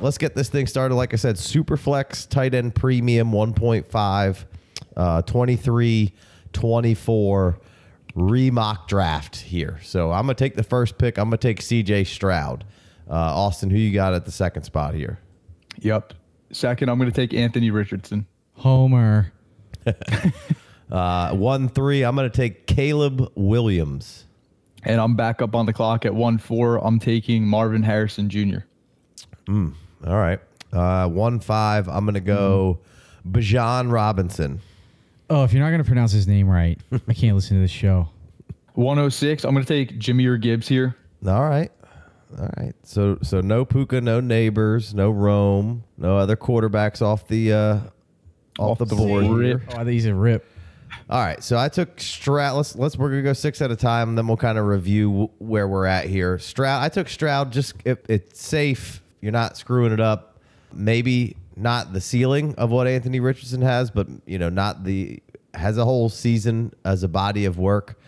let's get this thing started. Like I said, Superflex tight end premium 1.5, uh, 23, 24 remock draft here. So I'm gonna take the first pick. I'm gonna take C.J. Stroud. Uh, Austin, who you got at the second spot here? Yep. Second, I'm going to take Anthony Richardson. Homer. Uh, one three. I'm gonna take Caleb Williams. And I'm back up on the clock at 1 4. I'm taking Marvin Harrison Jr. All right. Uh, one five. I'm gonna go Bajan Robinson. Oh, if you're not gonna pronounce his name right, I can't listen to this show. 106. I'm going to take Jahmyr Gibbs here. All right. All right. So so no Puka, no Nabers, no Rome, no other quarterbacks off the uh, off, the, the board. board. here. Oh, I think he's a rip. All right. So I took Stroud. Let's let's we're gonna go six at a time. Then we'll kind of review where we're at here. Stroud. I took Stroud. Just it, it's safe. You're not screwing it up. Maybe not the ceiling of what Anthony Richardson has, but you know, not the has a whole season as a body of work.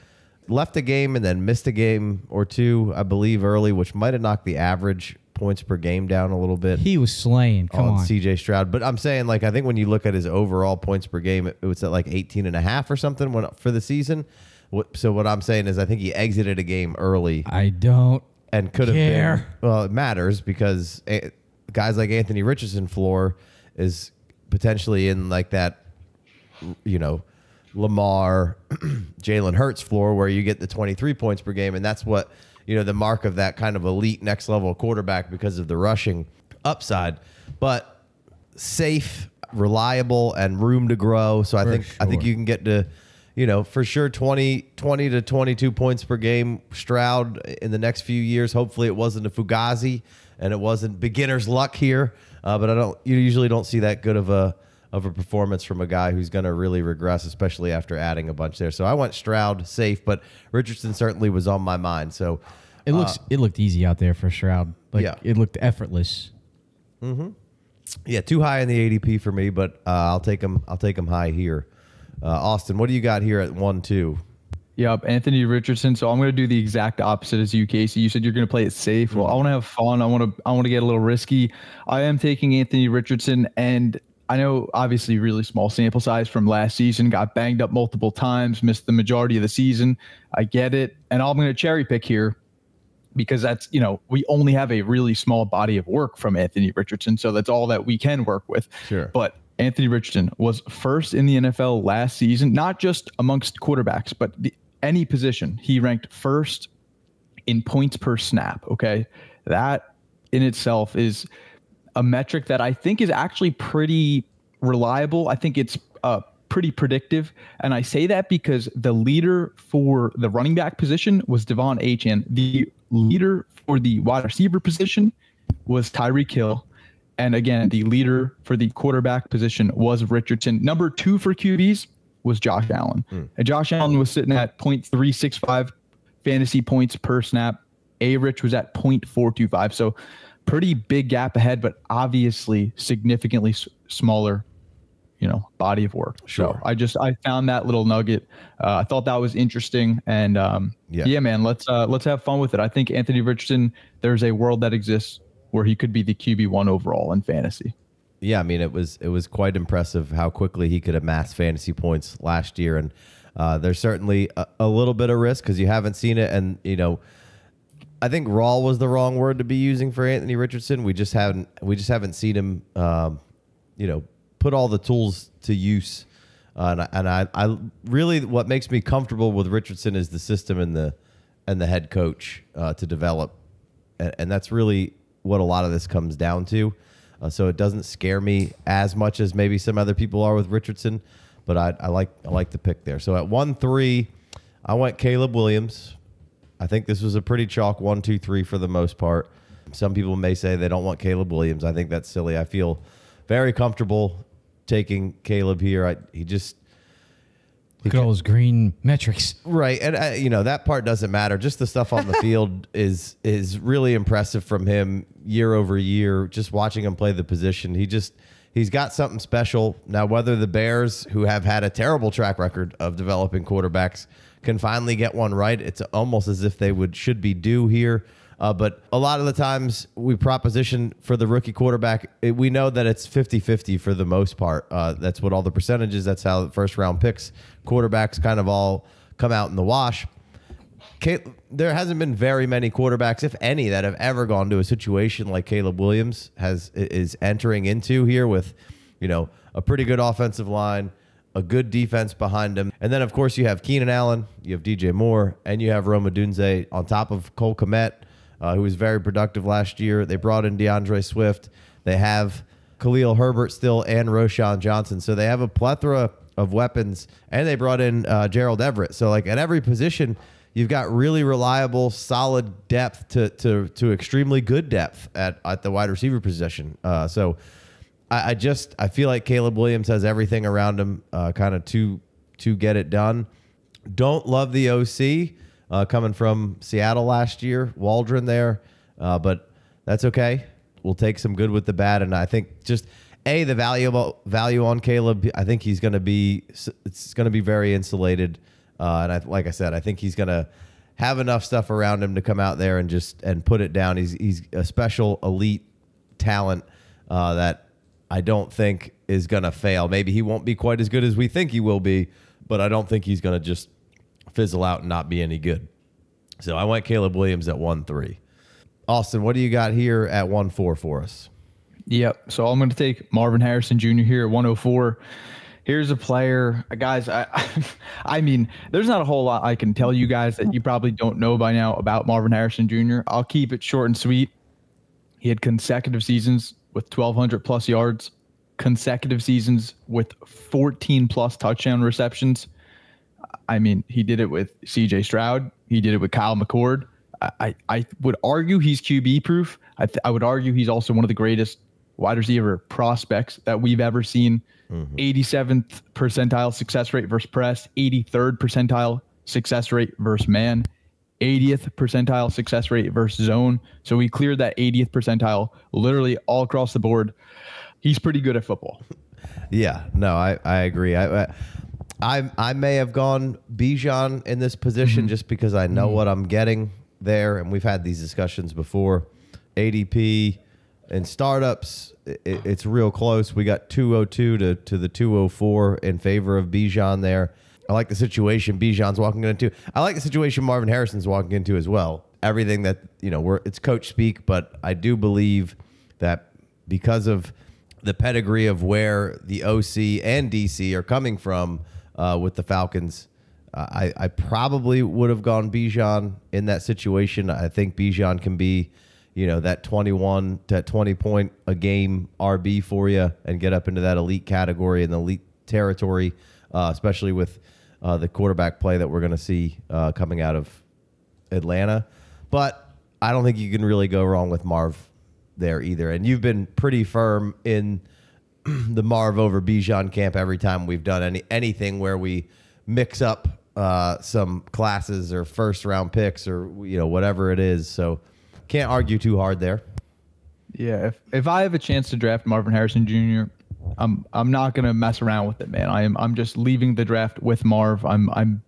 Left a game and then missed a game or two, I believe, early, which might have knocked the average points per game down a little bit He was slaying. Come on, on. CJ Stroud. But I'm saying, like, I think when you look at his overall points per game, it, it was at like 18 and a half or something when, for the season. What- So what I'm saying is, I think he exited a game early I don't. And could have care. been. Well, it matters because eh, guys like Anthony Richardson floor is potentially in like that, you know, Lamar, Jalen Hurts floor where you get the 23 points per game, and that's what you know the mark of that kind of elite next level quarterback because of the rushing upside, but safe, reliable, and room to grow. So I think I think you can get to. You know, for sure, 20, 20 to 22 points per game. Stroud in the next few years. Hopefully, it wasn't a Fugazi and it wasn't beginner's luck here. Uh, but I don't. You usually don't see that good of a of a performance from a guy who's going to really regress, especially after adding a bunch there. So I went Stroud safe, but Richardson certainly was on my mind. So It looks. it looked easy out there for Stroud. Like Yeah. it looked effortless. Mm-hmm. yeah, too high in the ADP for me, but uh, I'll take him. I'll take him high here. Uh, Austin, what do you got here at one two? Yep, Anthony Richardson. So I'm going to do the exact opposite as you, Casey. You said you're going to play it safe. Well, I want to have fun. I want to. I want to get a little risky. I am taking Anthony Richardson, and I know obviously really small sample size from last season. Got banged up multiple times, missed the majority of the season. I get it, and I'm going to cherry pick here because that's you know we only have a really small body of work from Anthony Richardson, so that's all that we can work with. Sure. But Anthony Richardson was first in the NFL last season, not just amongst quarterbacks, but the, any position. He ranked first in points per snap. Okay, that in itself is a metric that I think is actually pretty reliable. I think it's uh, pretty predictive. And I say that because the leader for the running back position was De'Von Achane. The leader for the wide receiver position was Tyreek Hill. And again, the leader for the quarterback position was Richardson. Number two for QBs was Josh Allen. And Josh Allen was sitting at 0.365 fantasy points per snap. A Rich was at 0.425. So pretty big gap ahead, but obviously significantly s- smaller, you know, body of work. Sure. So I just I found that little nugget. Uh, I thought that was interesting, and um, Yeah. yeah. man, let's uh, let's have fun with it. I think Anthony Richardson. There's a world that exists where he could be the QB one overall in fantasy. Yeah, I mean it was it was quite impressive how quickly he could amass fantasy points last year, and uh, there's certainly a, a little bit of risk because you haven't seen it, and you know, I think raw was the wrong word to be using for Anthony Richardson. We just haven't we just haven't seen him, um, you know, put all the tools to use, uh, and I, and I, I really what makes me comfortable with Richardson is the system and the and the head coach uh, to develop and, and that's really what a lot of this comes down to. Uh, so it doesn't scare me as much as maybe some other people are with Richardson, but I, I like I like the pick there. So at one three, I went Caleb Williams. I think this was a pretty chalk one two three for the most part. Some people may say they don't want Caleb Williams. I think that's silly. I feel very comfortable taking Caleb here. I, he just Look at all those green metrics. Right, and uh, you know that part doesn't matter. Just the stuff on the field is is really impressive from him year over year. Just watching him play the position, he just he's got something special. Now, whether the Bears, who have had a terrible track record of developing quarterbacks, can finally get one right, it's almost as if they would should be due here. Uh, but a lot of the times we proposition for the rookie quarterback, it, we know that it's 50 50 for the most part. Uh, that's what all the percentages, that's how the first round picks, quarterbacks kind of all come out in the wash. There hasn't been very many quarterbacks, if any, that have ever gone to a situation like Caleb Williams has is entering into here with, you know, a pretty good offensive line, a good defense behind him, and then of course you have Keenan Allen, you have DJ Moore, and you have Roma Odunze on top of Cole Kmet, uh, who was very productive last year. They brought in DeAndre Swift. They have Khalil Herbert still and Roschon Johnson, so they have a plethora of weapons, and they brought in uh, Gerald Everett. So like at every position you've got really reliable, solid depth to to to extremely good depth at at the wide receiver position. Uh, so I, I, just I feel like Caleb Williams has everything around him, uh, kind of to to get it done. Don't love the OC uh, coming from Seattle last year, Waldron there, uh, but that's okay. We'll take some good with the bad, and I think just a the valuable value on Caleb. I think he's going to be it's going to be very insulated. Uh, and I, like I said, I think he's going to have enough stuff around him to come out there and just and put it down. He's he's a special elite talent uh, that I don't think is going to fail. Maybe he won't be quite as good as we think he will be, but I don't think he's going to just fizzle out and not be any good. So I went Caleb Williams at one three. Austin, what do you got here at one four for us? Yep. So I'm going to take Marvin Harrison Jr. here at 104 here's a player, uh, guys. I, I mean, there's not a whole lot I can tell you guys that you probably don't know by now about Marvin Harrison Jr. I'll keep it short and sweet. He had consecutive seasons with 1,200 plus yards, consecutive seasons with 14 plus touchdown receptions. I mean, he did it with C.J. Stroud. He did it with Kyle McCord. I, I would argue he's QB proof. I, th- I would argue he's also one of the greatest wide receiver prospects that we've ever seen. Mm-hmm. 87th percentile success rate versus press, 83rd percentile success rate versus man, 80th percentile success rate versus zone. So we cleared that 80th percentile literally all across the board. He's pretty good at football. Yeah, no, I, I agree. I, I I I may have gone Bijan in this position mm-hmm. just because I know mm-hmm. what I'm getting there, and we've had these discussions before. ADP and startups, it, it's real close. We got 202 to, to the 204 in favor of Bijan there. I like the situation Bijan's walking into. I like the situation Marvin Harrison's walking into as well. Everything that, you know, we're, it's coach speak, but I do believe that because of the pedigree of where the OC and DC are coming from uh, with the Falcons, uh, I, I probably would have gone Bijan in that situation. I think Bijan can be you know that 21 to 20 point a game RB for you and get up into that elite category and the elite territory, uh, especially with uh, the quarterback play that we're going to see uh, coming out of Atlanta. But I don't think you can really go wrong with Marv there either. And you've been pretty firm in the Marv over Bijan camp every time we've done any anything where we mix up uh, some classes or first round picks or you know whatever it is. So can't argue too hard there. Yeah, if if I have a chance to draft Marvin Harrison Jr., I'm I'm not gonna mess around with it, man. I am I'm just leaving the draft with Marv. I'm I'm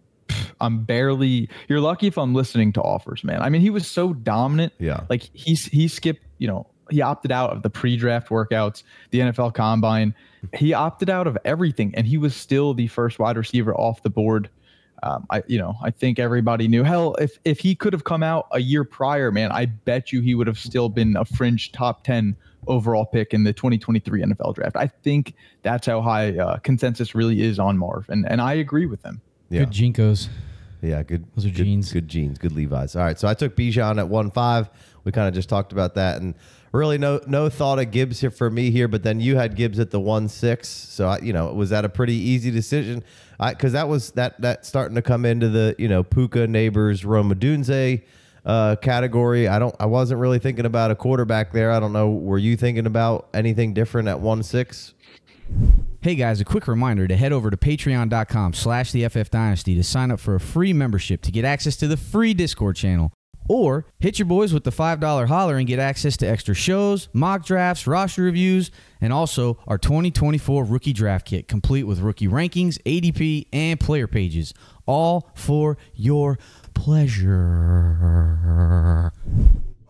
I'm barely. You're lucky if I'm listening to offers, man. I mean, he was so dominant. Yeah. Like he's he skipped. You know, he opted out of the pre-draft workouts, the NFL Combine. He opted out of everything, and he was still the first wide receiver off the board um, I you know I think everybody knew. Hell, if if he could have come out a year prior, man, I bet you he would have still been a fringe top ten overall pick in the 2023 NFL draft. I think that's how high uh, consensus really is on Marv, and and I agree with them. Yeah. Good JNCOs. Yeah, good. Those are good, jeans. Good jeans. Good Levi's. All right, so I took Bijan at one five. We kind of just talked about that, and really no no thought of Gibbs here for me here. But then you had Gibbs at the one six, so I, you know was that a pretty easy decision? because that was that that starting to come into the you know Puka Nabers Rome Odunze uh, category. I don't. I wasn't really thinking about a quarterback there. I don't know. Were you thinking about anything different at one six? Hey guys, a quick reminder to head over to patreon.com slash the FF Dynasty to sign up for a free membership to get access to the free Discord channel. Or hit your boys with the $5 holler and get access to extra shows, mock drafts, roster reviews, and also our 2024 rookie draft kit, complete with rookie rankings, ADP, and player pages, all for your pleasure.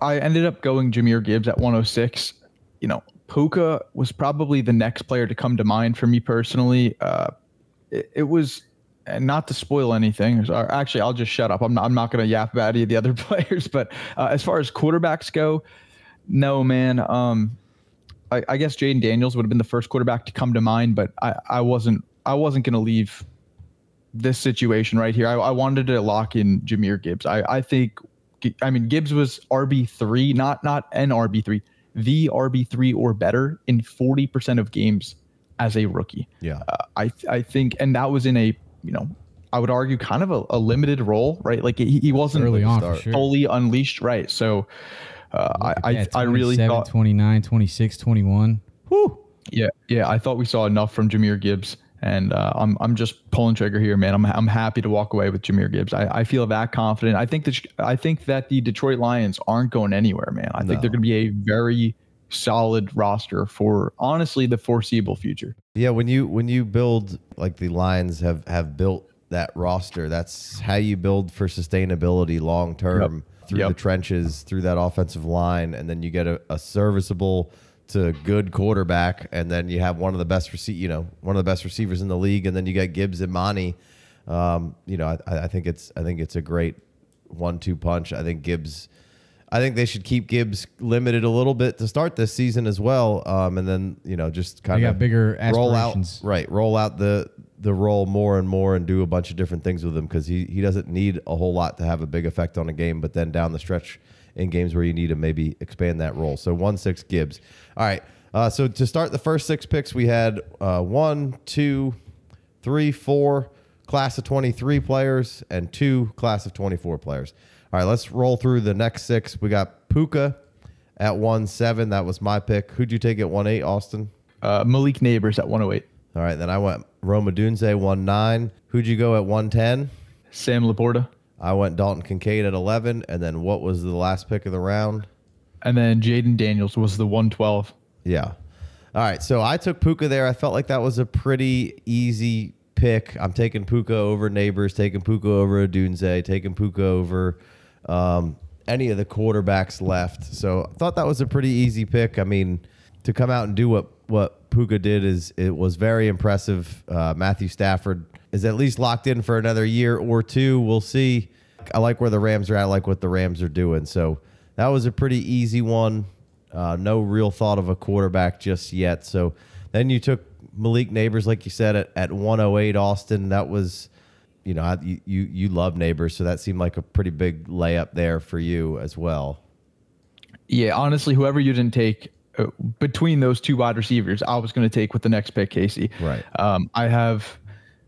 I ended up going Jahmyr Gibbs at 106. You know, Puka was probably the next player to come to mind for me personally. Uh, it, it was and not to spoil anything. Or actually, I'll just shut up. I'm not, I'm not going to yap about any of the other players. But uh, as far as quarterbacks go, no, man. Um, I, I guess Jayden Daniels would have been the first quarterback to come to mind, but I, I wasn't I wasn't going to leave this situation right here. I, I wanted to lock in Jahmyr Gibbs. I, I think I mean Gibbs was RB three, not not an RB three, the RB three or better in forty percent of games as a rookie. Yeah, uh, I I think, and that was in a you know I would argue kind of a, a limited role, right? Like he, he wasn't early on for sure. fully unleashed, right? So uh, I I, I really thought 29, 26, 21. Whew. Yeah, yeah, I thought we saw enough from Jahmyr Gibbs and uh, I'm I'm just pulling trigger here, man. I'm I'm happy to walk away with Jahmyr Gibbs. I, I feel that confident. I think that I think that the Detroit Lions aren't going anywhere, man. I no. think they're going to be a very solid roster for honestly the foreseeable future. Yeah, when you when you build like the Lions have have built that roster, that's how you build for sustainability long term yep. through yep. the trenches, through that offensive line, and then you get a, a serviceable to good quarterback, and then you have one of the best receive, you know, one of the best receivers in the league, and then you get Gibbs and Monty. Um, you know, I, I think it's I think it's a great one-two punch. I think Gibbs. I think they should keep Gibbs limited a little bit to start this season as well, um, and then you know just kind of bigger roll out right, roll out the the role more and more and do a bunch of different things with him because he he doesn't need a whole lot to have a big effect on a game, but then down the stretch in games where you need to maybe expand that role. So one six Gibbs. All right. Uh, so to start the first six picks, we had uh, one, two, three, four class of 23 players and two class of 24 players. All right, let's roll through the next six. We got Puka at one seven. That was my pick. Who'd you take at one eight, Austin? Uh, Malik Nabers at 108. All right, then I went Rome Odunze one nine. Who'd you go at 110? Sam LaPorta. I went Dalton Kincaid at 11. And then what was the last pick of the round? And then Jayden Daniels was the 112. Yeah. All right. So I took Puka there. I felt like that was a pretty easy pick. I'm taking Puka over Nabers, taking Puka over Odunze, taking Puka over um, any of the quarterbacks left. So I thought that was a pretty easy pick. I mean, to come out and do what what Puka did is it was very impressive. Uh, Matthew Stafford is at least locked in for another year or two. We'll see. I like where the Rams are at. I like what the Rams are doing. So that was a pretty easy one. Uh, no real thought of a quarterback just yet. So then you took Malik Nabers, like you said, at, at 108 Austin. That was, you know, you, you, you love Nabers, So that seemed like a pretty big layup there for you as well. Yeah, honestly, whoever you didn't take uh, between those two wide receivers, I was going to take with the next pick, Casey. Right. Um, I have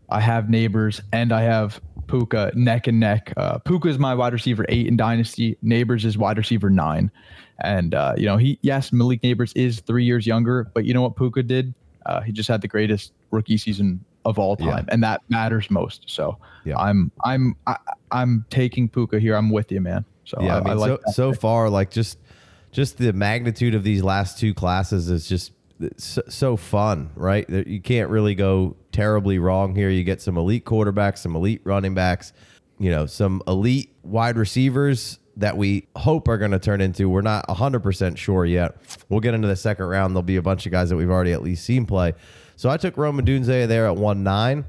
I have Nabers, and I have Puka neck and neck. Uh, Puka is my wide receiver eight in Dynasty. Nabers is wide receiver nine. And, uh, you know, he, yes, Malik Nabers is three years younger, but you know what Puka did? Uh, he just had the greatest rookie season of all time, yeah. and that matters most. So yeah. I'm, I'm, I, am i am taking Puka here. I'm with you, man. So yeah, I, I mean, I like so, so far, like just, just the magnitude of these last two classes is just so, so fun, right? You can't really go terribly wrong here. You get some elite quarterbacks, some elite running backs, you know, some elite wide receivers that we hope are going to turn into. We're not 100% sure yet. We'll get into the second round. There'll be a bunch of guys that we've already at least seen play. So I took Rome Odunze there at 1 9.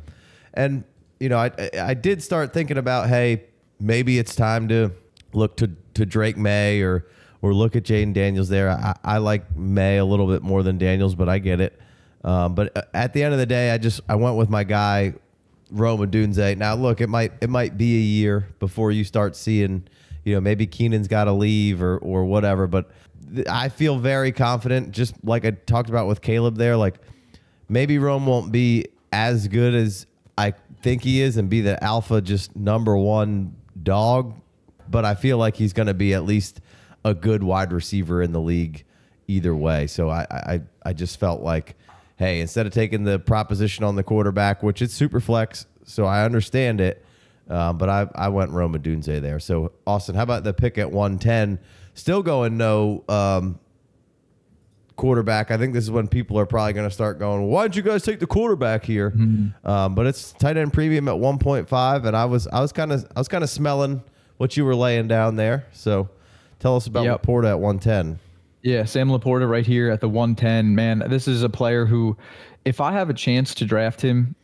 And, you know, I, I did start thinking about, hey, maybe it's time to look to, to Drake Maye or or look at Jayden Daniels there. I, I, like Maye a little bit more than Daniels, but I get it. Um, but uh, at the end of the day, I just I went with my guy Rome Odunze. Now look, it might it might be a year before you start seeing, you know, maybe Keenan's got to leave or or whatever. But I feel very confident, just like I talked about with Caleb there. Like maybe Rome won't be as good as I think he is and be the alpha, just number one dog. But I feel like he's going to be at least a good wide receiver in the league either way. So I, I, I just felt like, hey, instead of taking the proposition on the quarterback, which it's super flex, so I understand it, um, but I, I went Rome Odunze there. So Austin, how about the pick at 110? Still going no um, quarterback. I think this is when people are probably going to start going, why did you guys take the quarterback here? Mm-hmm. Um, but it's tight end premium at 1.5, and I was I was kind of I was kind of smelling what you were laying down there. So Tell us about Yep. Laporta at 110. Yeah, Sam Laporta right here at the 110. Man, this is a player who, if I have a chance to draft him,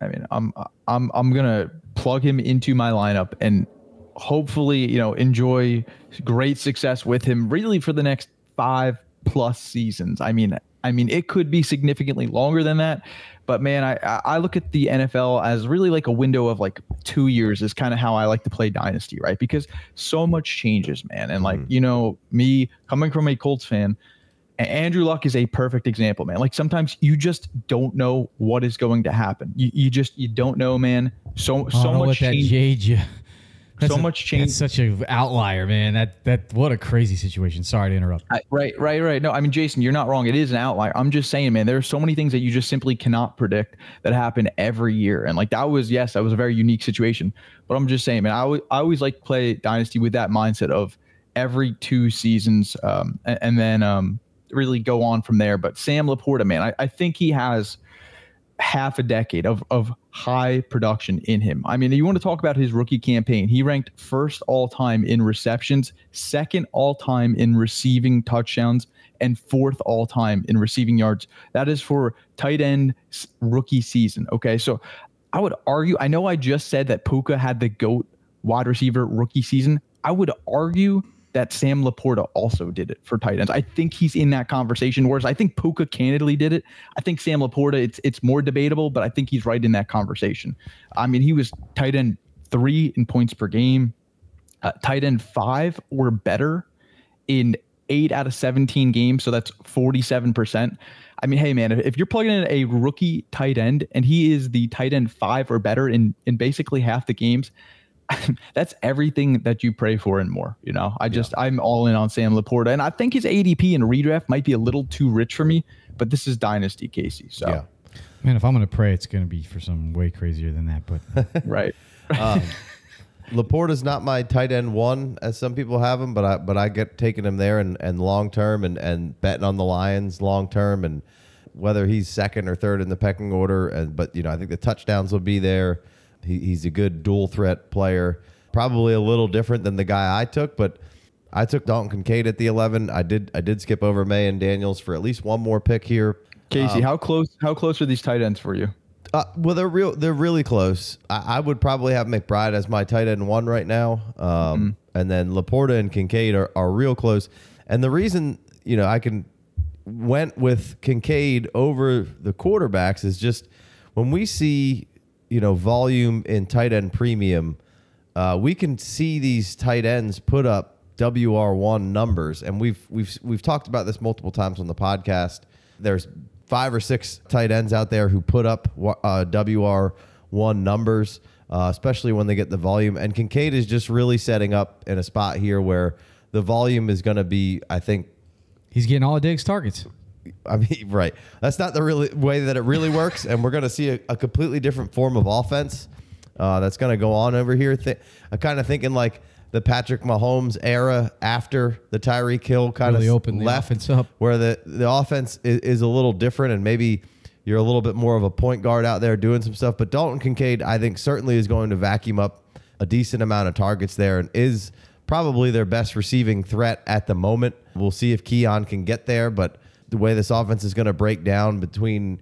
I mean, I'm I'm I'm gonna plug him into my lineup and hopefully, you know, enjoy great success with him really for the next five plus seasons. I mean, I mean, it could be significantly longer than that. But man, I I- I look at the NFL as really like a window of like two years is kind of how I like to play Dynasty, right? Because so much changes, man. And like, mm-hmm. you know, me coming from a Colts fan, a- Andrew Luck is a perfect example, man. Like sometimes you just don't know what is going to happen. You, you just you don't know, man. So I so don't know much what that change. That's So a- much change. That's such an outlier, man. That that what a crazy situation. Sorry to interrupt. I, right, right, right. No, I mean, Jason, you're not wrong. It is an outlier. I'm just saying, man, there are so many things that you just simply cannot predict that happen every year. And like that was, yes, that was a very unique situation. But I'm just saying, man, I, always- I always like play Dynasty with that mindset of every two seasons um, and, and then um, really go on from there. But Sam Laporta, man, I, I think he has half a decade of of high production in him. I mean, you want to talk about his rookie campaign. He ranked first all time in receptions, second all time in receiving touchdowns, and fourth all time in receiving yards. That is for tight end rookie season. Okay, so I would argue. I know I just said that Puka had the goat wide receiver rookie season. I would argue that Sam Laporta also did it for tight ends. I think he's in that conversation. Whereas I think Puka candidly did it. I think Sam Laporta, it's it's more debatable, but I think he's right in that conversation. I mean, he was tight end three in points per game, uh, tight end five or better in eight out of 17 games. So that's 47%. I mean, hey, man, if, if you're plugging in a rookie tight end and he is the tight end five or better in, in basically half the games, that's everything that you pray for and more. You know, I just, I'm all in on Sam Laporta. And I think his ADP and redraft might be a little too rich for me, but this is Dynasty, Casey. So, Yeah. Man, if I'm gonna pray, it's gonna be for some way crazier than that. But right. Um, Laporta's not my tight end one, as some people have him, but I but I get taking him there and, and long term and, and betting on the Lions long term and whether he's second or third in the pecking order. And but you know I think the touchdowns will be there. He, he's a good dual threat player. Probably a little different than the guy I took, but I took Dalton Kincaid at the eleven. I did I did skip over Maye and Daniels for at least one more pick here. Casey, how close, how close are these tight ends for you? Uh, well, they're real. They're really close. I, I would probably have McBride as my tight end one right now, um, and then Laporta and Kincaid are, are real close. And the reason you know I can went with Kincaid over the quarterbacks is just when we see you know volume in tight end premium, uh, we can see these tight ends put up WR one numbers, and we've we've we've talked about this multiple times on the podcast. There's five or six tight ends out there who put up uh, WR one numbers, uh, especially when they get the volume. And Kincaid is just really setting up in a spot here where the volume is going to be, I think, he's getting all of Diggs targets. I mean, right. That's not the really way that it really works, and we're going to see a, a completely different form of offense uh, that's going to go on over here. Th- I'm kind of thinking like the Patrick Mahomes era after the Tyreek Hill kind Really of opened the left, offense up. where the the offense is, is a little different, and maybe you're a little bit more of a point guard out there doing some stuff. But Dalton Kincaid, I think, certainly is going to vacuum up a decent amount of targets there, and is probably their best receiving threat at the moment. We'll see if Keon can get there, but the way this offense is going to break down between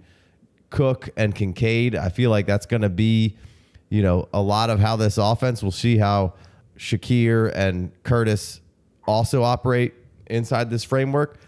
Cook and Kincaid, I feel like that's going to be, you know, a lot of how this offense. We'll see how Shakir and Curtis also operate inside this framework.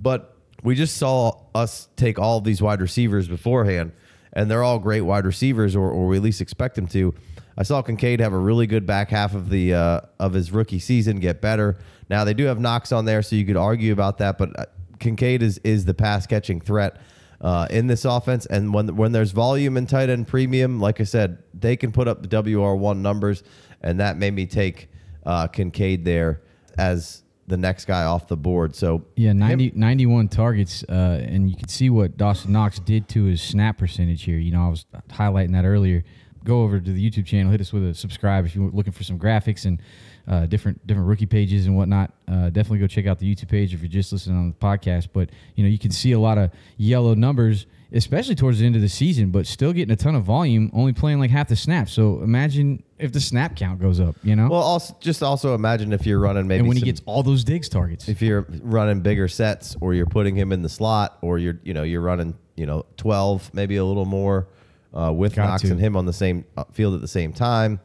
But we just saw us take all these wide receivers beforehand, and they're all great wide receivers, or, or we at least expect them to. I saw Kincaid have a really good back half of the uh, of his rookie season, get better. Now they do have Knox on there, so you could argue about that, but uh, Kincaid is is the pass catching threat uh, in this offense. And when when there's volume in tight end premium, like I said, they can put up the WR one numbers, and that made me take uh, Kincaid there as the next guy off the board. So Yeah, 90, 91 targets, uh, and you can see what Dawson Knox did to his snap percentage here. You know, I was highlighting that earlier. Go over to the YouTube channel, hit us with a subscribe if you're looking for some graphics and uh, different different rookie pages and whatnot. Uh, definitely go check out the YouTube page if you're just listening on the podcast. But you know, you can see a lot of yellow numbers, especially towards the end of the season, but still getting a ton of volume, only playing like half the snaps. So imagine if the snap count goes up. You know, Well, also just also imagine if you're running maybe and when he gets all those Diggs targets. if you're running bigger sets or you're putting him in the slot or you're you know you're running you know 12 maybe a little more uh, with Got Knox to. and him on the same uh, field at the same time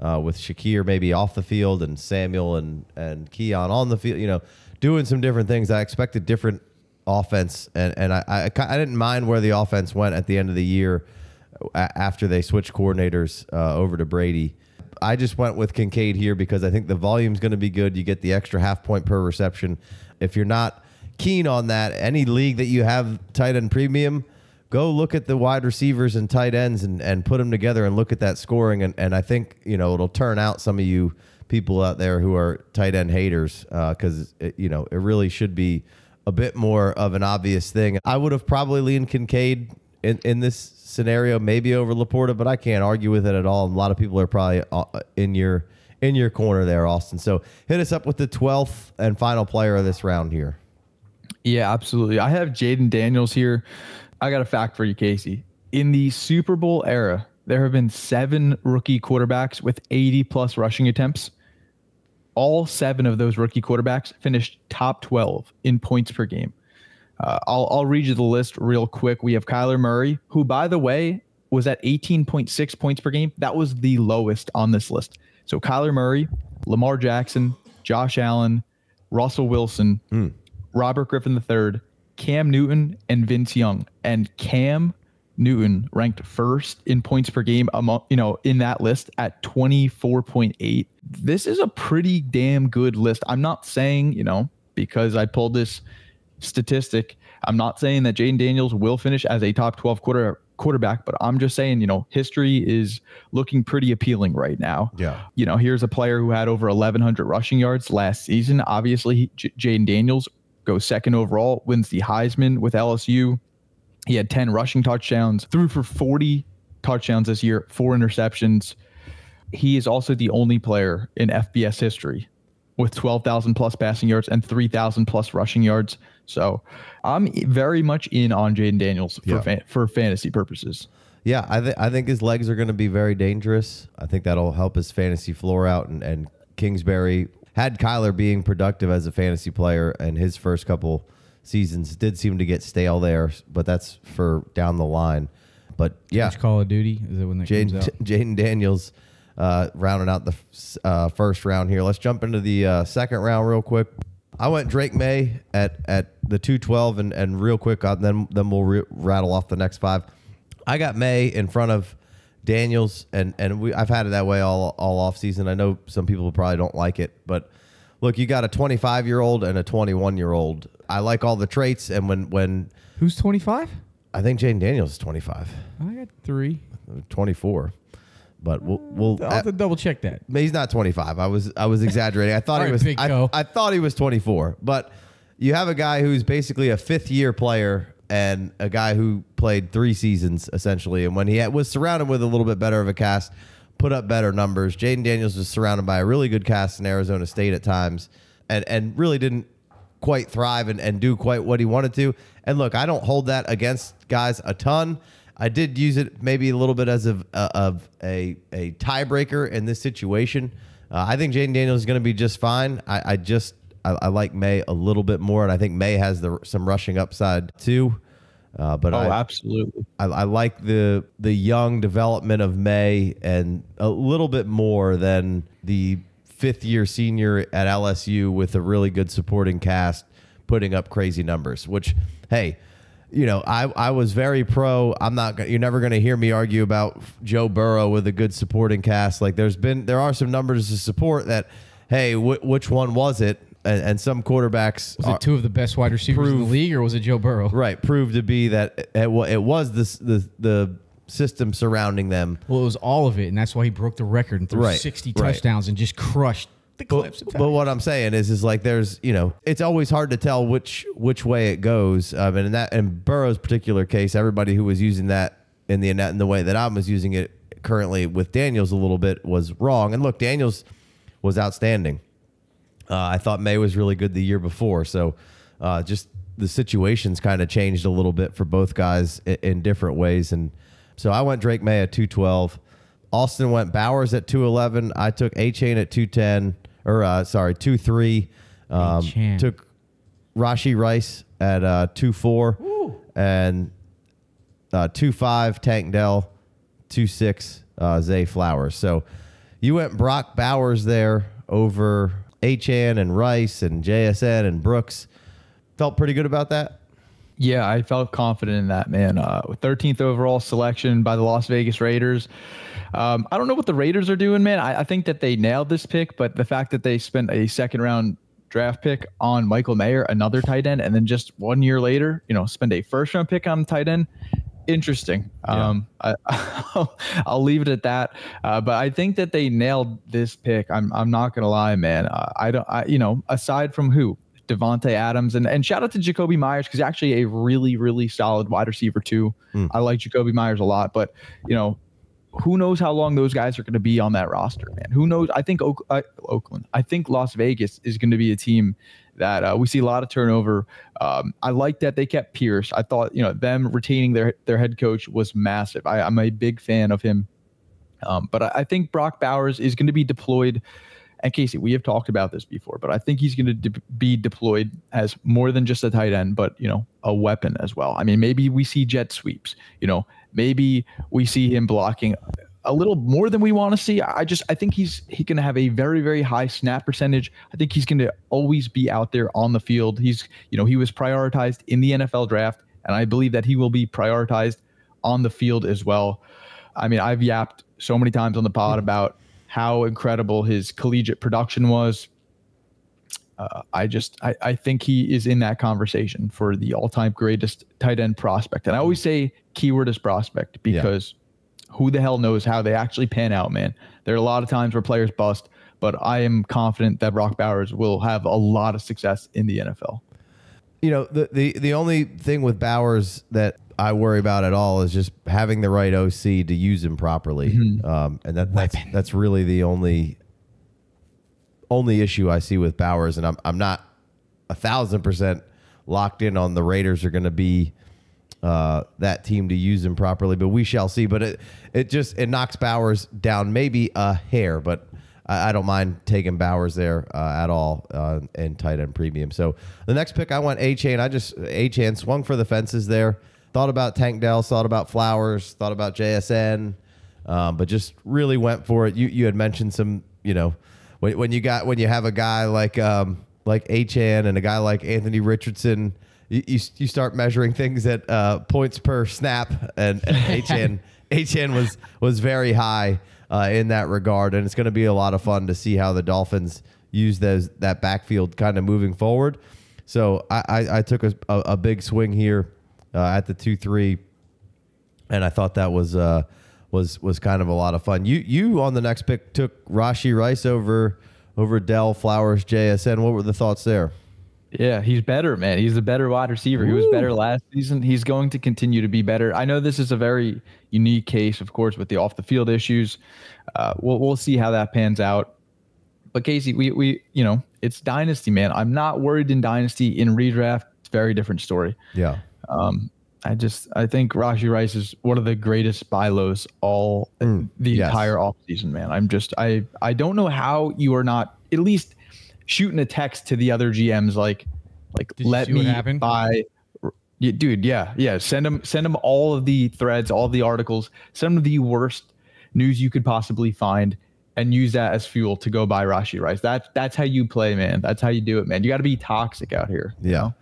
uh, with Shakir maybe off the field and Samuel and and Keon on the field you know doing some different things I expected different offense and and I I, I didn't mind where the offense went at the end of the year after they switched coordinators uh, over to Brady. I just went with Kincaid here because I think the volume's going to be good. You get the extra half point per reception. If you're not keen on that, any league that you have tight end premium, go look at the wide receivers and tight ends and, and put them together and look at that scoring. And, and I think, you know, it'll turn out some of you people out there who are tight end haters because, it you know, it really should be a bit more of an obvious thing. I would have probably leaned Kincaid in, in this scenario, maybe over Laporta, but I can't argue with it at all. A lot of people are probably uh, in your in your corner there, Austin. So hit us up with the 12th and final player of this round here. Yeah, absolutely. I have Jayden Daniels here. I got a fact for you, Casey. In the Super Bowl era, there have been seven rookie quarterbacks with 80 plus rushing attempts. All seven of those rookie quarterbacks finished top 12 in points per game. Uh, I'll, I'll read you the list real quick. We have Kyler Murray, who, by the way, was at 18.6 points per game. That was the lowest on this list. So Kyler Murray, Lamar Jackson, Josh Allen, Russell Wilson, Robert Griffin III, Cam Newton, and Vince Young. And Cam Newton ranked first in points per game among you know in that list at 24.8. This is a pretty damn good list. I'm not saying, you know, because I pulled this statistic, I'm not saying that Jayden Daniels will finish as a top 12 quarter quarterback, but I'm just saying, you know, history is looking pretty appealing right now. Yeah. You know, here's a player who had over 1,100 rushing yards last season. Obviously, J- Jayden Daniels goes second overall, wins the Heisman with LSU. He had 10 rushing touchdowns, threw for 40 touchdowns this year, four interceptions. He is also the only player in FBS history with 12,000 plus passing yards and 3,000 plus rushing yards. So I'm very much in on Jayden Daniels for, Yeah. fan- for fantasy purposes. Yeah, I, th- I think his legs are going to be very dangerous. I think that'll help his fantasy floor out. And, and Kingsbury had Kyler being productive as a fantasy player, and his first couple seasons did seem to get stale there, but that's for down the line. But yeah, Which Call of Duty is it when that comes Jayden out? Jayden Daniels uh, rounding out the uh, first round here. Let's jump into the uh, second round real quick. I went Drake Maye at at the two twelve, and and real quick, uh, then then we'll re- rattle off the next five. I got Maye in front of Daniels, and and we I've had it that way all all off season. I know some people probably don't like it, but look, you got a twenty five year old and a twenty one year old. I like all the traits, and when when Who's 25? I think Jayden Daniels is 25, I got three. 24. But we'll we'll I'll have to uh, double check that. He's not 25. I was I was exaggerating. I thought he was Big I, I thought he was 24. But you have a guy who's basically a fifth year player and a guy who played three seasons essentially. And when he had, was surrounded with a little bit better of a cast, put up better numbers. Jayden Daniels was surrounded by a really good cast in Arizona State at times, and and really didn't quite thrive and, and do quite what he wanted to. And look, I don't hold that against guys a ton. I did use it maybe a little bit as of, uh, of a, a tiebreaker in this situation. Uh, I think Jayden Daniels is going to be just fine. I, I just I, I like Maye a little bit more, and I think Maye has the some rushing upside too. Uh, but Oh, I, absolutely. I, I like the the young development of Maye and a little bit more than the fifth year senior at LSU with a really good supporting cast putting up crazy numbers. Which, hey, you know, I I was very pro. I'm not. gonna You're never going to hear me argue about Joe Burrow with a good supporting cast. Like there's been there are some numbers to support that. Hey, wh- which one was it? And, and some quarterbacks Was are- it two of the best wide receivers in the league, or was it Joe Burrow? right proved to be that it, it was this the the system surrounding them. Well, it was all of it, and that's why he broke the record and threw Right, 60 right. touchdowns and just crushed the clips. But, but what I'm saying is, is like there's, you know, it's always hard to tell which which way it goes. Um, and in that, in Burrow's particular case, everybody who was using that in the in the way that I was using it currently with Daniels a little bit was wrong. And look, Daniels was outstanding. Uh, I thought Maye was really good the year before. So uh, just the situations kind of changed a little bit for both guys in, in, different ways. And so I went Drake Maye at 212. Austin went Bowers at 211. I took Achane at 210, or uh, sorry, 23. Um, took Rashee Rice at uh, 2 4 and uh, 2 5 Tank Dell, 2 6 uh, Zay Flowers. So you went Brock Bowers there over Achane and Rice and JSN and Brooks. Felt pretty good about that. Yeah, I felt confident in that, man. Uh, 13th overall selection by the Las Vegas Raiders. Um, I don't know what the Raiders are doing, man. I, I, think that they nailed this pick, but the fact that they spent a second round draft pick on Michael Mayer, another tight end, and then just one year later, you know, spend a first round pick on tight end. Interesting. Yeah. Um, I, will leave it at that. Uh, but I think that they nailed this pick. I'm, I'm not gonna lie, man. Uh, I don't, I, you know, aside from who, Davante Adams, and and shout out to Jakobi Meyers because actually a really really solid wide receiver too. Mm. I like Jakobi Meyers a lot, but you know who knows how long those guys are going to be on that roster, man? Who knows? I think Oak, uh, Oakland, I think Las Vegas is going to be a team that uh, we see a lot of turnover. Um, I like that they kept Pierce. I thought you know them retaining their their head coach was massive. I, am a big fan of him, um, but I, I, think Brock Bowers is going to be deployed. And Casey, we have talked about this before, but I think he's going to de- be deployed as more than just a tight end, but you know, a weapon as well. I mean, maybe we see jet sweeps. You know, maybe we see him blocking a little more than we want to see. I just I think he's he going to have a very very high snap percentage. I think he's going to always be out there on the field. He's you know he was prioritized in the NFL draft, and I believe that he will be prioritized on the field as well. I mean, I've yapped so many times on the pod hmm. about how incredible his collegiate production was. Uh, I just I, I think he is in that conversation for the all-time greatest tight end prospect. And I always say keyword is prospect because yeah. who the hell knows how they actually pan out, man. There are a lot of times where players bust, but I am confident that Brock Bowers will have a lot of success in the NFL. You know, the the, the only thing with Bowers that I worry about at all is just having the right OC to use him properly, mm-hmm. um, and that, that's that's really the only only issue I see with Bowers. And I'm I'm not a thousand percent locked in on the Raiders are going to be uh, that team to use him properly, but we shall see. But it it just it knocks Bowers down maybe a hair, but I, I don't mind taking Bowers there uh, at all uh, in tight end premium. So the next pick I went Chain. I just A Chain swung for the fences there thought about Tank Dell, thought about Flowers, thought about JSN, um, but just really went for it. You you had mentioned some, you know, when, when you got when you have a guy like um, like Achane and a guy like Anthony Richardson, you you, you start measuring things at uh, points per snap, and, and Achane Achane was was very high uh, in that regard, and it's going to be a lot of fun to see how the Dolphins use those that backfield kind of moving forward. So I, I, I took a, a, a big swing here uh, at the two three, and I thought that was uh, was was kind of a lot of fun. You you on the next pick took Rashee Rice over over Dell Flowers JSN. What were the thoughts there? Yeah, he's better, man. He's a better wide receiver. He was better last season. He's going to continue to be better. I know this is a very unique case, of course, with the off the field issues. Uh, we'll we'll see how that pans out. But Casey, we we you know it's dynasty, man. I'm not worried in dynasty. In redraft, it's very different story. Yeah. Um, I just I think Rashee Rice is one of the greatest buy lows all mm, the yes. entire offseason, man. I'm just I I don't know how you are not at least shooting a text to the other GMs like like Did let me buy yeah, dude, yeah, yeah. Send them send them all of the threads, all of the articles, some of the worst news you could possibly find and use that as fuel to go buy Rashee Rice. That's that's how you play, man. That's how you do it, man. You got to be toxic out here. Yeah. Know?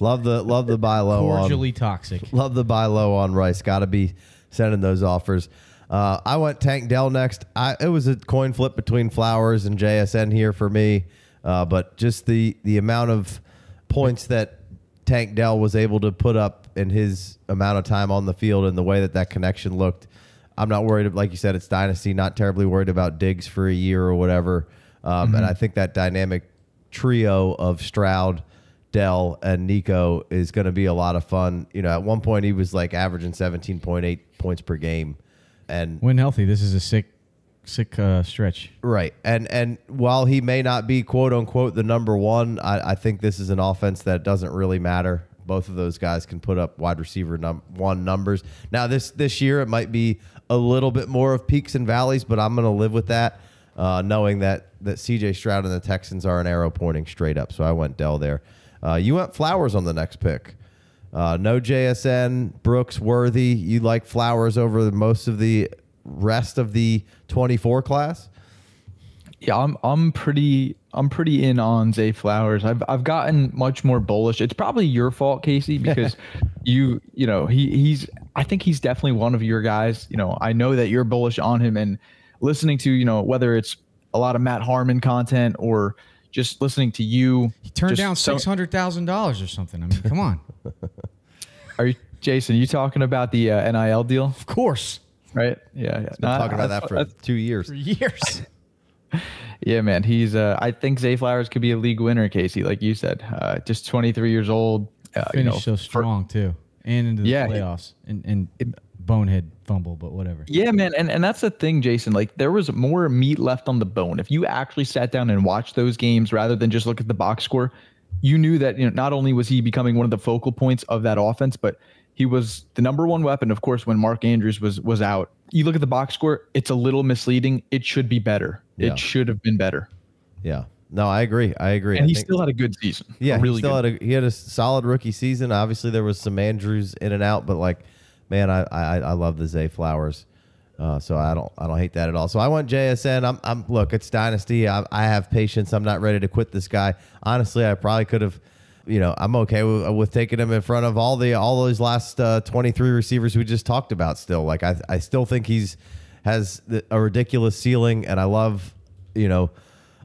Love the love the buy low cordially on, toxic. Love the buy low on Rice. Got to be sending those offers. Uh, I went Tank Dell next. I, it was a coin flip between Flowers and JSN here for me, uh, but just the the amount of points that Tank Dell was able to put up in his amount of time on the field and the way that that connection looked. I'm not worried. Like you said, it's dynasty. Not terribly worried about Diggs for a year or whatever. Um, mm-hmm. And I think that dynamic trio of Stroud Dell and Nico is going to be a lot of fun. You know, at one point he was like averaging 17.8 points per game. And when healthy, this is a sick sick uh, stretch. Right. And and while he may not be quote unquote the number one, I, I think this is an offense that doesn't really matter. Both of those guys can put up wide receiver num- one numbers. Now this this year it might be a little bit more of peaks and valleys, but I'm going to live with that, uh, knowing that that C.J. Stroud and the Texans are an arrow pointing straight up. So I went Dell there. Uh, you went Flowers on the next pick. Uh, no JSN, Brooks, Worthy. You like Flowers over most of the rest of the 24 class? Yeah, I'm I'm pretty I'm pretty in on Zay Flowers. I've I've gotten much more bullish. It's probably your fault, Casey, because you you know he he's I think he's definitely one of your guys. You know, I know that you're bullish on him, and listening to you know whether it's a lot of Matt Harmon content or just listening to you. He turned down six hundred thousand dollars or something. I mean, come on. Are you Jason? You talking about the uh, NIL deal, of course. right? Yeah, yeah. Been No, I- talking about I- that for I- two years. For years. Yeah, man. He's. Uh, I think Zay Flowers could be a league winner, Casey. Like you said, uh, just 23 years old. Uh, you know, Finished so for- strong too, and into the Yeah, he- playoffs, and, and bonehead fumble, but whatever. Yeah, man, and and that's the thing, Jason. Like there was more meat left on the bone. If you actually sat down and watched those games rather than just look at the box score, you knew that you know not only was he becoming one of the focal points of that offense, but he was the number one weapon. Of course, when Mark Andrews was was out, you look at the box score; it's a little misleading. It should be better. Yeah. It should have been better. Yeah. No, I agree. I agree. And I he think- still had a good season. Yeah, really he still good. had a he had a solid rookie season. Obviously, there was some Andrews in and out, but like, man, I I, I love the Zay Flowers. Uh, so I don't I don't hate that at all. So I want JSN. I'm I'm look, it's dynasty. I, I have patience. I'm not ready to quit this guy. Honestly, I probably could have. You know, I'm okay with, with taking him in front of all the all those last uh, 23 receivers we just talked about. Still, like I I still think he's has a ridiculous ceiling, and I love you know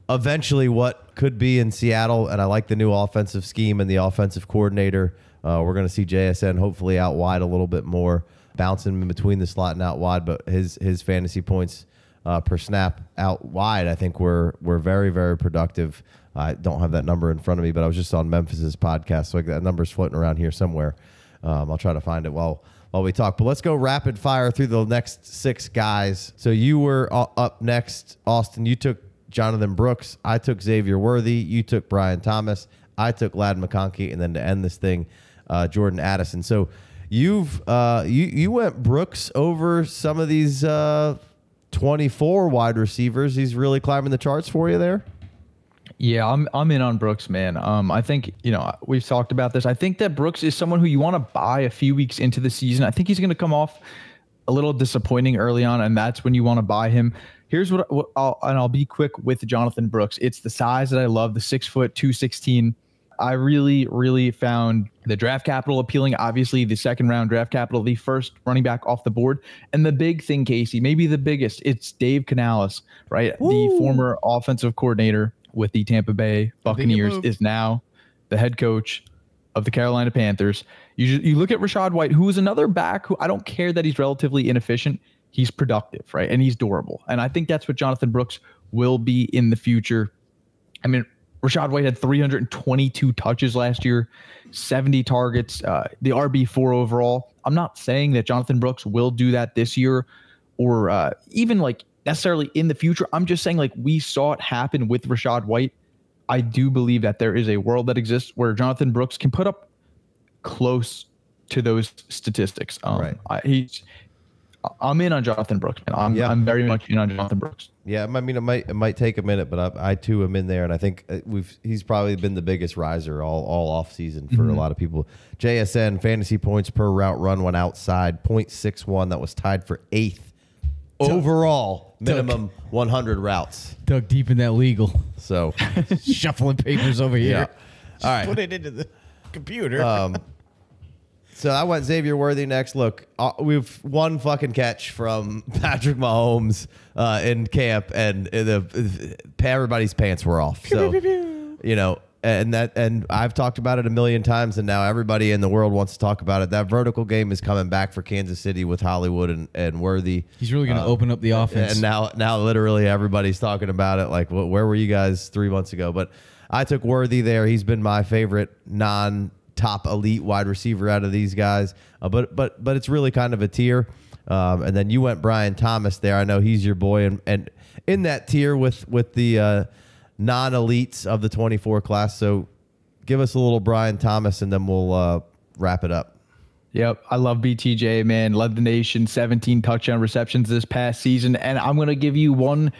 eventually what could be in Seattle. And I like the new offensive scheme and the offensive coordinator. Uh, we're going to see JSN hopefully out wide a little bit more, bouncing in between the slot and out wide. But his his fantasy points uh, per snap out wide, I think were were very very productive. I don't have that number in front of me, but I was just on Memphis's podcast, so that number's floating around here somewhere. Um, I'll try to find it while while we talk. But let's go rapid fire through the next six guys. So you were uh, up next, Austin. You took Jonathan Brooks. I took Xavier Worthy. You took Brian Thomas. I took Ladd McConkey, and then to end this thing, uh, Jordan Addison. So you've uh, you you went Brooks over some of these uh, twenty four wide receivers. He's really climbing the charts for you there. Yeah, I'm I'm in on Brooks, man. Um, I think you know we've talked about this. I think that Brooks is someone who you want to buy a few weeks into the season. I think he's going to come off a little disappointing early on, and that's when you want to buy him. Here's what, what I'll and I'll be quick with Jonathan Brooks. It's the size that I love, the six foot two sixteen. I really, really found the draft capital appealing. Obviously, the second round draft capital, the first running back off the board. And the big thing, Casey, maybe the biggest, it's Dave Canales, right? The former offensive coordinator with the Tampa Bay Buccaneers is now the head coach of the Carolina Panthers. You you look at Rachaad White, who is another back who I don't care that he's relatively inefficient. He's productive, right? And he's durable. And I think that's what Jonathan Brooks will be in the future. I mean, Rachaad White had 322 touches last year, 70 targets, uh, the RB4 overall. I'm not saying that Jonathan Brooks will do that this year or uh, even like necessarily in the future. I'm just saying, like, we saw it happen with Rachaad White. I do believe that there is a world that exists where Jonathan Brooks can put up close to those statistics. Um, Right. I, he's, I'm in on Jonathan Brooks, man. I'm, Yeah. I'm very much in on Jonathan Brooks. Yeah, I mean, it might it might take a minute, but I, I too am in there, and I think uh, we've he's probably been the biggest riser all all off season for a lot of people. JSN fantasy points per route run when outside 0.61. That was tied for eighth overall minimum 100 routes. Dug deep in that legal, So shuffling papers over here. Yeah. All right. Put it into the computer. Um, so I went Xavier Worthy next. Look, uh, we've one fucking catch from Patrick Mahomes uh, in camp, and uh, the everybody's pants were off. So you know, and that and I've talked about it a million times, and now everybody in the world wants to talk about it. That vertical game is coming back for Kansas City with Hollywood and, and Worthy. He's really going to open up the offense. And now, now literally everybody's talking about it. Like, wh- where were you guys three months ago? But I took Worthy there. He's been my favorite non-top elite wide receiver out of these guys. Uh, but but but it's really kind of a tier. Um, and then you went Brian Thomas there. I know he's your boy, and, and in that tier with with the uh, non elites of the 24 class. So give us a little Brian Thomas, and then we'll uh, wrap it up. Yep, I love BTJ, man. Led the nation, 17 touchdown receptions this past season. And I'm going to give you one,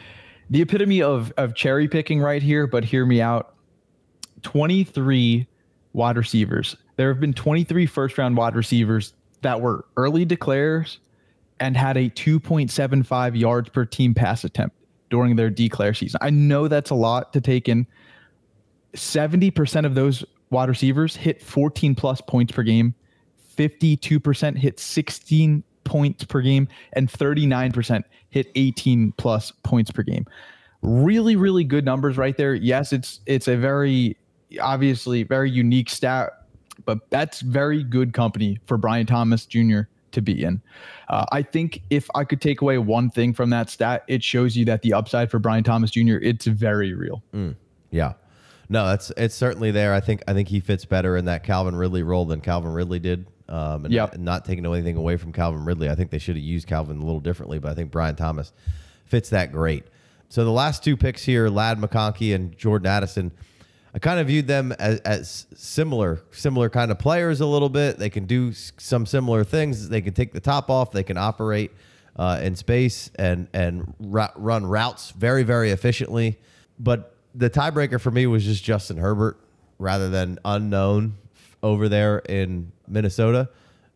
the epitome of, of cherry picking right here, but hear me out. 23 wide receivers. There have been 23 first round wide receivers that were early declares and had a 2.75 yards per team pass attempt during their declare season. I know that's a lot to take in. 70% of those wide receivers hit 14 plus points per game 52% hit 16 points per game, and 39% hit 18 plus points per game. Really, really good numbers right there. Yes, it's it's a very obviously very unique stat, but that's very good company for Brian Thomas Jr. to be in. Uh, I think if I could take away one thing from that stat, it shows you that the upside for Brian Thomas Jr. it's very real. Mm, yeah. No, that's it's certainly there. I think I think he fits better in that Calvin Ridley role than Calvin Ridley did um, and Yep. not, not taking anything away from Calvin Ridley. I think they should have used Calvin a little differently, but I think Brian Thomas fits that great. So the last two picks here, Ladd McConkey and Jordan Addison, I kind of viewed them as, as similar, similar kind of players a little bit. They can do some similar things. They can take the top off. They can operate uh, in space and and ru- run routes very very efficiently. But the tiebreaker for me was just Justin Herbert rather than unknown over there in Minnesota,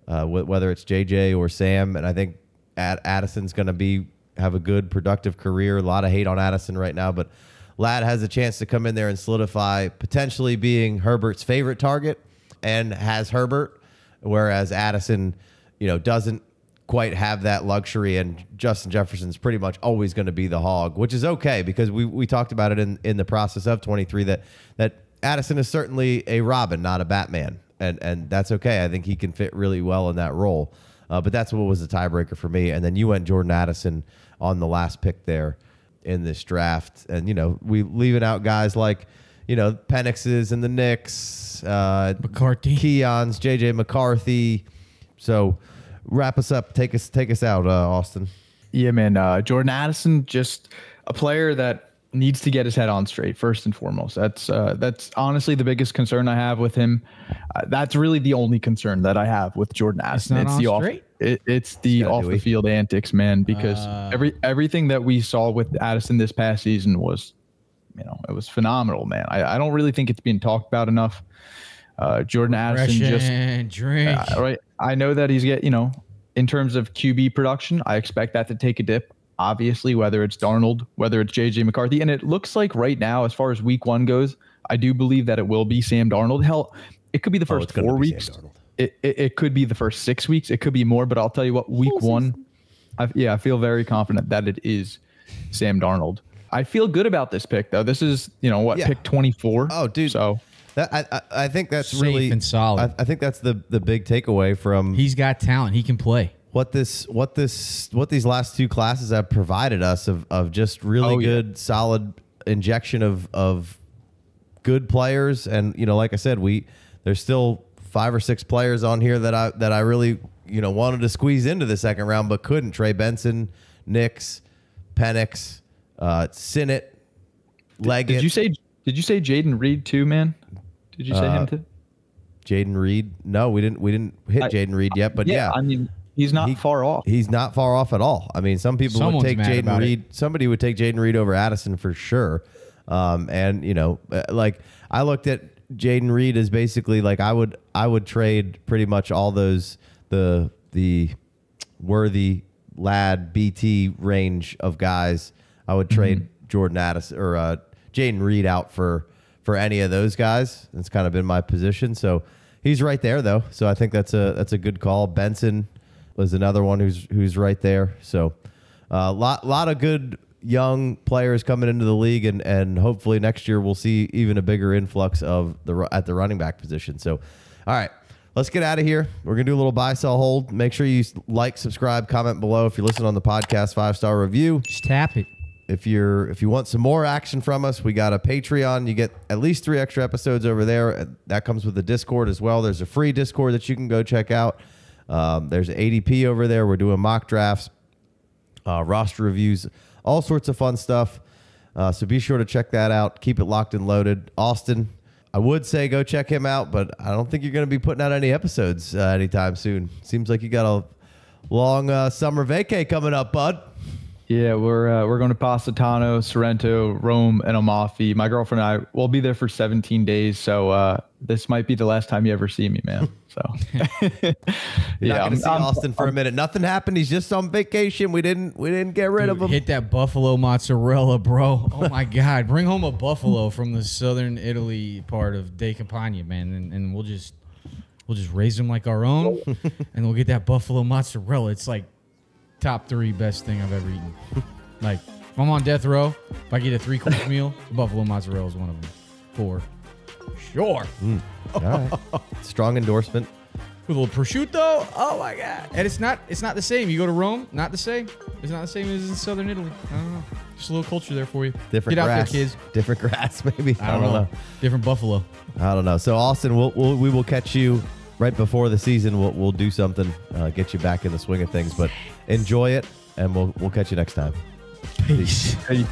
uh, whether it's JJ or Sam. And I think Ad- Addison's going to be have a good productive career. A lot of hate on Addison right now, but Ladd has a chance to come in there and solidify potentially being Herbert's favorite target and has Herbert, whereas Addison, you know, doesn't quite have that luxury and Justin Jefferson's pretty much always going to be the hog, which is okay because we, we talked about it in, in the process of 23 that that Addison is certainly a Robin, not a Batman. And and that's okay. I think he can fit really well in that role. Uh, but that's what was the tiebreaker for me. And then you went Jordan Addison on the last pick there in this draft. And, you know, we leaving out guys like, you know, Penix's and the Nix, uh, McCarthy. Keon's, JJ McCarthy. So wrap us up. Take us take us out, uh, Austin. Yeah, man. Uh, Jordan Addison, just a player that needs to get his head on straight first and foremost. That's uh, that's honestly the biggest concern I have with him. Uh, that's really the only concern that I have with Jordan Addison. not on the off, it, it's the gotta off the field antics, man. Because Uh. every everything that we saw with Addison this past season was, you know, it was phenomenal, man. I, I don't really think it's being talked about enough. Uh, Jordan Addison just drink. uh, right. I know that he's get you know, in terms of QB production, I expect that to take a dip. Obviously, whether it's Darnold, whether it's JJ McCarthy, and it looks like right now, as far as Week One goes, I do believe that it will be Sam Darnold. Hell, it could be the Oh, first it's gonna four weeks. It, it it could be the first six weeks. It could be more, but I'll tell you what, Week One, I, yeah, I feel very confident that it is Sam Darnold. I feel good about this pick though. This is you know what Yeah. pick twenty four. Oh, dude. So That I, I, I think that's Safe really and solid. I, I think that's the the big takeaway from He's got talent. He can play. What this what this what these last two classes have provided us of of just really Oh, yeah. good solid injection of of good players and you know like I said we there's still five or six players on here that I that I really you know wanted to squeeze into the second round but couldn't Trey Benson, Nix, Penix, uh Sinnott, Legette, did you say did you say Jayden Reed too, man? Did you say Uh, him too? Jayden Reed? No, we didn't we didn't hit Jayden Reed yet but yeah, I mean, he's not He- far off. He's not far off at all. I mean, some people Someone's would take Jayden about it. Reed. Somebody would take Jayden Reed over Addison for sure. Um, and you know, uh, like I looked at Jayden Reed as basically like I would I would trade pretty much all those the the worthy Ladd BT range of guys. I would trade Jordan Addison or uh, Jayden Reed out for for any of those guys. It's kind of been my position. So he's right there though. So I think that's a that's a good call. Benson was another one who's who's right there. So a uh, lot lot of good young players coming into the league, and and hopefully next year we'll see even a bigger influx of the at the running back position. So, all right. Let's get out of here. We're gonna do a little buy sell hold. Make sure you like, subscribe, comment below if you listen on the podcast. Five star review Just tap it. if you're if you want some more action from us we got a patreon you get at least three extra episodes over there that comes with the discord as well there's a free discord that you can go check out Um, there's ADP over there. We're doing mock drafts, uh, roster reviews, all sorts of fun stuff. Uh, so be sure to check that out. Keep it locked and loaded. Austin, I would say go check him out, but I don't think you're going to be putting out any episodes uh, anytime soon. Seems like you got a long uh, summer vacay coming up, bud. Yeah, we're uh, we're going to Positano, Sorrento, Rome, and Amalfi. My girlfriend and I will be there for 17 days, so uh, this might be the last time you ever see me, man. So You're yeah, not I'm, going to see I'm- Austin for a minute. Nothing happened. He's just on vacation. We didn't we didn't get rid of him. hit that buffalo mozzarella, bro. Oh my god, bring home a buffalo from the southern Italy part of De Campagna, man, and, and we'll just we'll just raise them like our own, and we'll get that buffalo mozzarella. It's like top three best thing I've ever eaten. like if I'm on death row, if I get a three course meal, buffalo mozzarella is one of them. For sure. All right. Strong endorsement. With a little prosciutto. Oh my god! And it's not it's not the same. You go to Rome, not the same. It's not the same as in southern Italy. I don't know. Just a little culture there for you. Different Get out grass. there, kids. Different grass, maybe. I don't, know. Different buffalo. I don't know. So Austin, we'll, we'll we will catch you right before the season. We'll we'll do something, uh, get you back in the swing of things. But enjoy it, and we'll we'll catch you next time. Peace. Hey,